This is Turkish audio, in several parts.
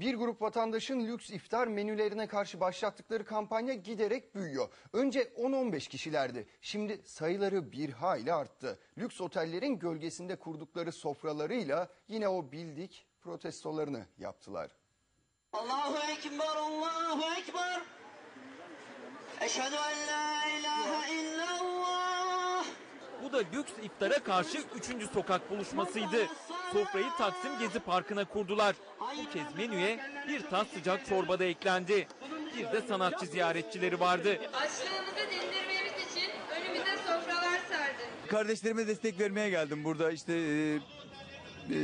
Bir grup vatandaşın lüks iftar menülerine karşı başlattıkları kampanya giderek büyüyor. Önce 10-15 kişilerdi. Şimdi sayıları bir hayli arttı. Lüks otellerin gölgesinde kurdukları sofralarıyla yine o bildik protestolarını yaptılar. Allahu Ekber, Allahu Ekber. Eşhedü en la ilahe. Da lüks iftara karşı üçüncü sokak buluşmasıydı. Sofrayı Taksim Gezi Parkı'na kurdular. Bu kez menüye bir tas sıcak çorba da eklendi. Bir de sanatçı ziyaretçileri vardı. Açlığımızı dindirmemiz için önümüze sofralar serdi. Kardeşlerime destek vermeye geldim burada işte e, e,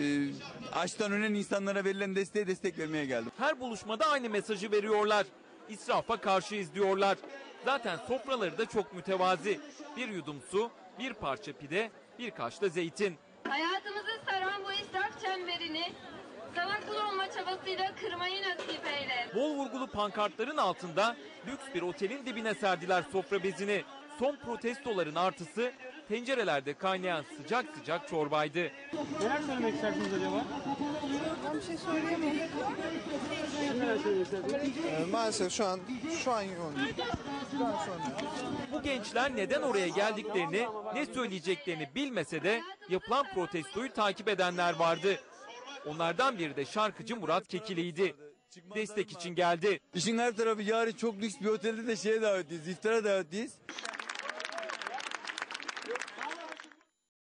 açtan ölen insanlara verilen desteğe destek vermeye geldim. Her buluşmada aynı mesajı veriyorlar. İsrafa karşıyız diyorlar. Zaten sofraları da çok mütevazi. Bir yudum su, bir parça pide, bir kaş da zeytin. Hayatımızı saran bu israf çemberini sana kul olma çabasıyla kırmayı nasip eyle. Bol vurgulu pankartların altında lüks bir otelin dibine serdiler sofra bezini. Son protestoların artısı tencerelerde kaynayan sıcak sıcak çorbaydı. Neler söylemek istersiniz acaba? Ee, maalesef şu an şu an yoğun. Şu an sonra. Bu gençler neden oraya geldiklerini, ne söyleyeceklerini bilmese de yapılan protestoyu takip edenler vardı. Onlardan biri de şarkıcı Murat Kekili'ydi. Destek için geldi. İşin her tarafı yarın çok lüks bir otelde de şeye davetliyiz, iftara davetliyiz.